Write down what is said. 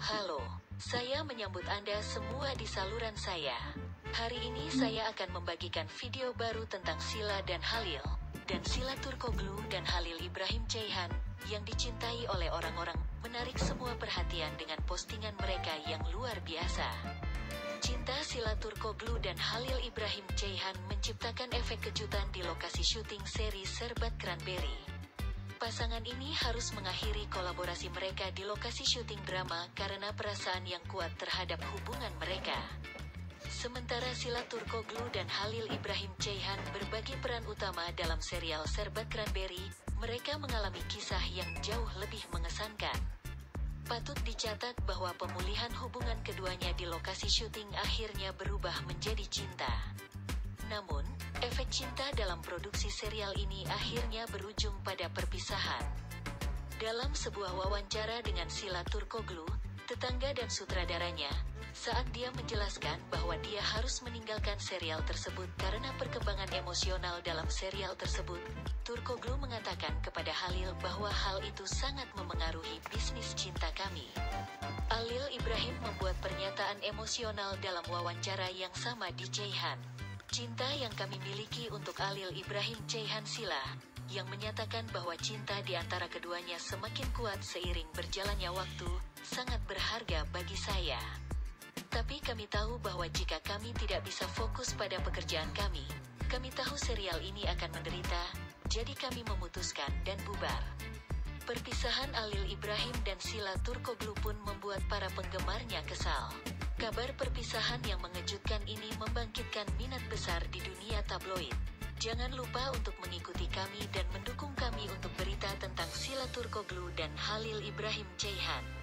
Halo, saya menyambut Anda semua di saluran saya. Hari ini saya akan membagikan video baru tentang Sila dan Halil, dan Sila Turkoglu dan Halil Ibrahim Ceyhan, yang dicintai oleh orang-orang, menarik semua perhatian dengan postingan mereka yang luar biasa. Cinta Sila Turkoglu dan Halil Ibrahim Ceyhan menciptakan efek kejutan di lokasi syuting seri Serbat Cranberry. Pasangan ini harus mengakhiri kolaborasi mereka di lokasi syuting drama karena perasaan yang kuat terhadap hubungan mereka. Sementara Sila Turkoglu dan Halil Ibrahim Ceyhan berbagi peran utama dalam serial Serbat Cranberry, mereka mengalami kisah yang jauh lebih mengesankan. Patut dicatat bahwa pemulihan hubungan keduanya di lokasi syuting akhirnya berubah menjadi cinta. Namun, efek cinta dalam produksi serial ini akhirnya berujung pada perpisahan. Dalam sebuah wawancara dengan Sila Turkoglu, tetangga dan sutradaranya, saat dia menjelaskan bahwa dia harus meninggalkan serial tersebut karena perkembangan emosional dalam serial tersebut, Turkoglu mengatakan kepada Halil bahwa hal itu sangat memengaruhi bisnis cinta kami. Alil Ibrahim membuat pernyataan emosional dalam wawancara yang sama di Ceyhan. Cinta yang kami miliki untuk Alil Ibrahim Ceyhan Sila, yang menyatakan bahwa cinta di antara keduanya semakin kuat seiring berjalannya waktu, sangat berharga bagi saya. Tapi kami tahu bahwa jika kami tidak bisa fokus pada pekerjaan kami, kami tahu serial ini akan menderita, jadi kami memutuskan dan bubar. Perpisahan Alil Ibrahim dan Sila Turkoglu pun membuat para penggemarnya kesal. Kabar perpisahan yang mengejutkan ini membangkitkan minat besar di dunia tabloid. Jangan lupa untuk mengikuti kami dan mendukung kami untuk berita tentang Sila Turkoglu dan Halil Ibrahim Ceyhan.